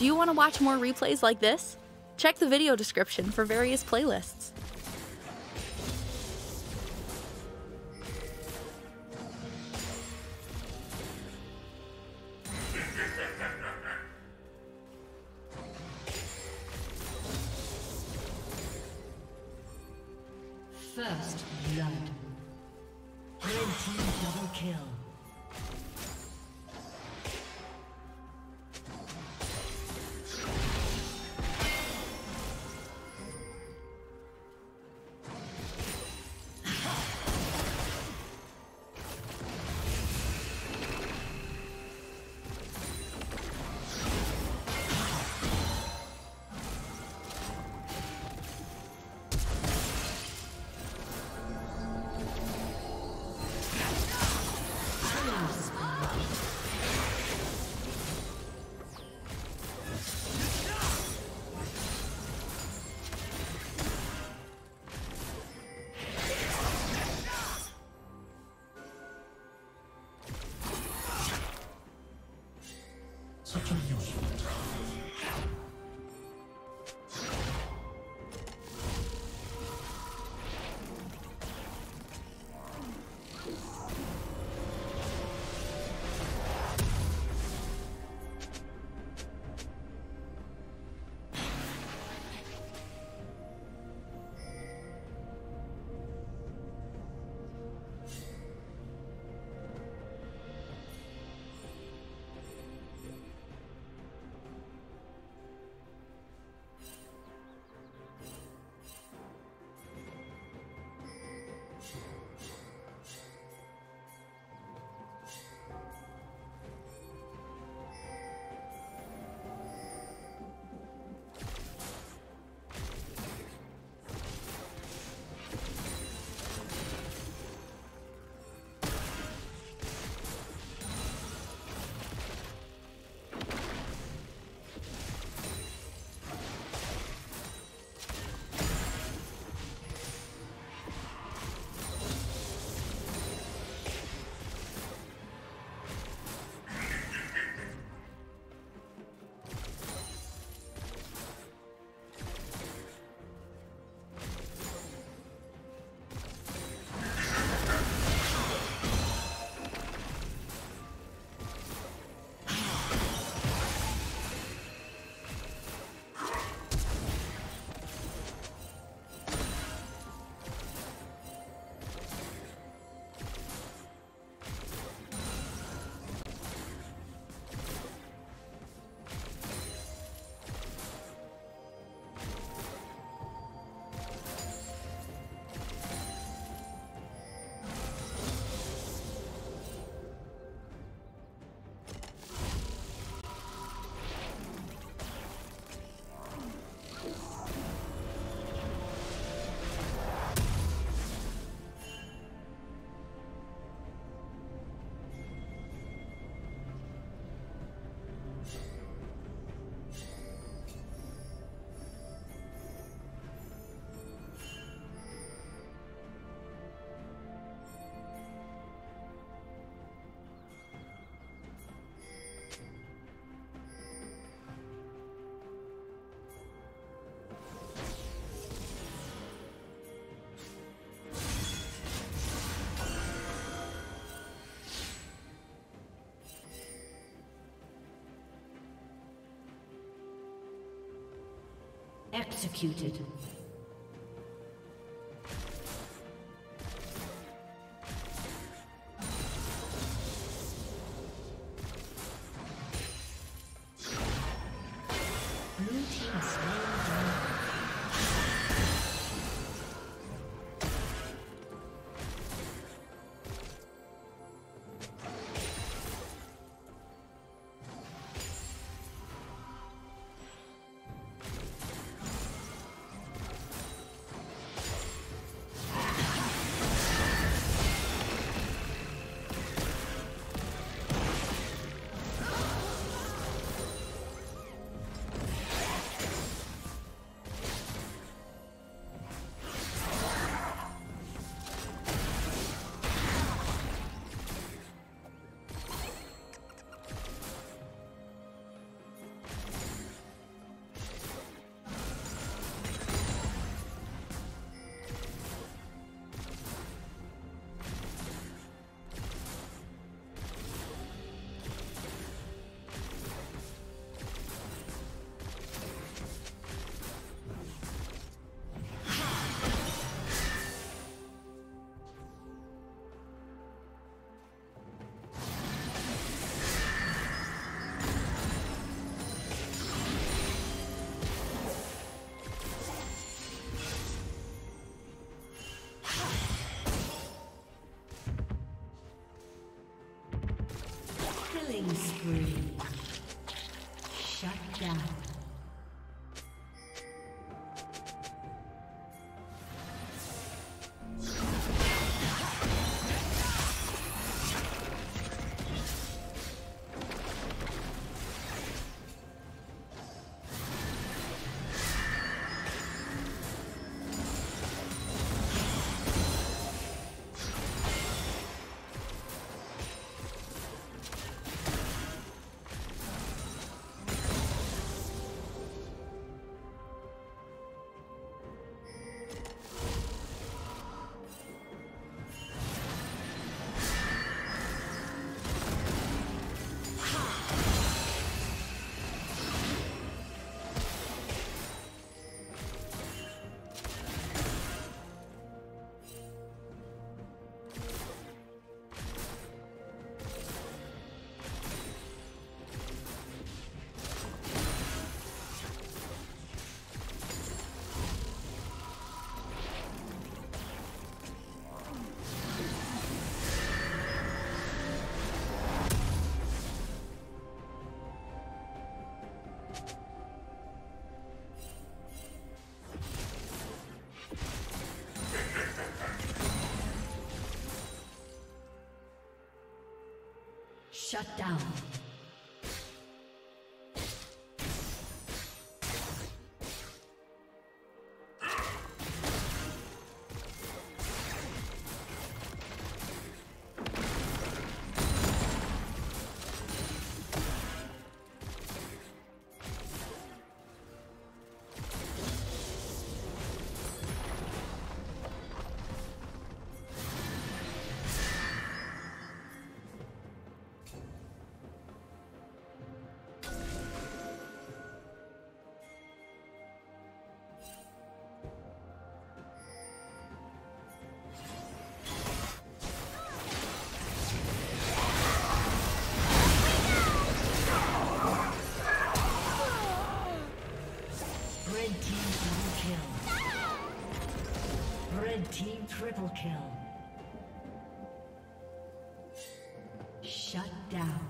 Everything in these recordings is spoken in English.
Do you want to watch more replays like this? Check the video description for various playlists. First blood. Red team double kill. Sochum. Executed. Shut down. Triple kill. Shut down.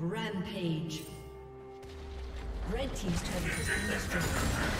Rampage. Red Team's turn. destroyed.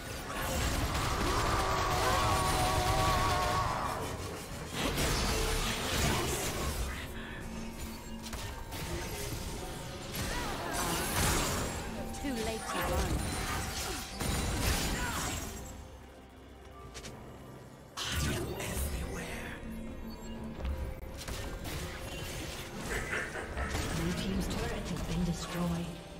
Blue team's turret has destroyed.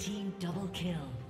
Team double kill.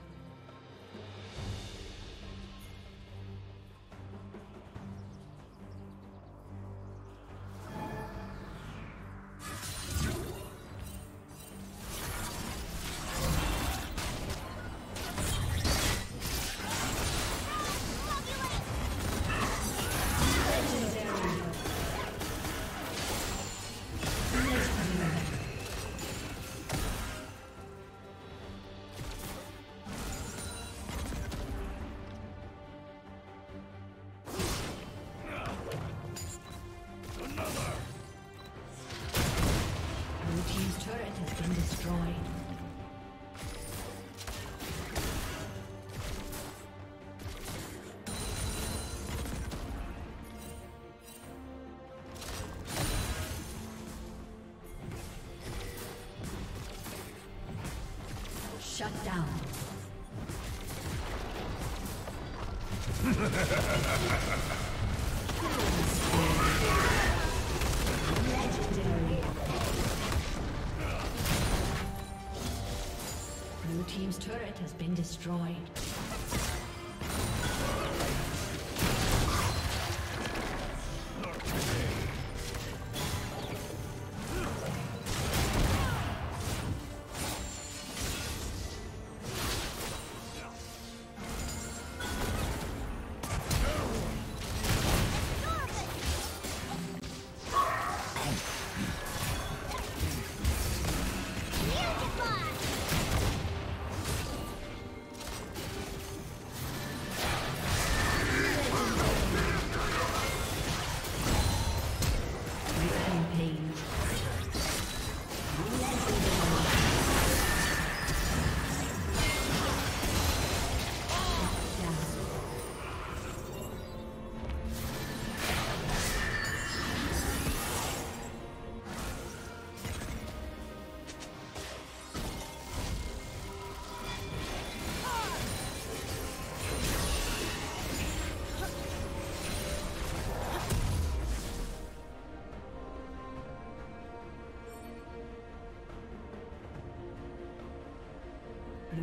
Shut down. Legendary. Blue team's turret has been destroyed.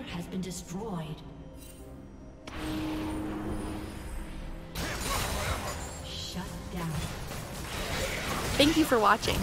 Inhibitor has been destroyed. Shut down. Thank you for watching.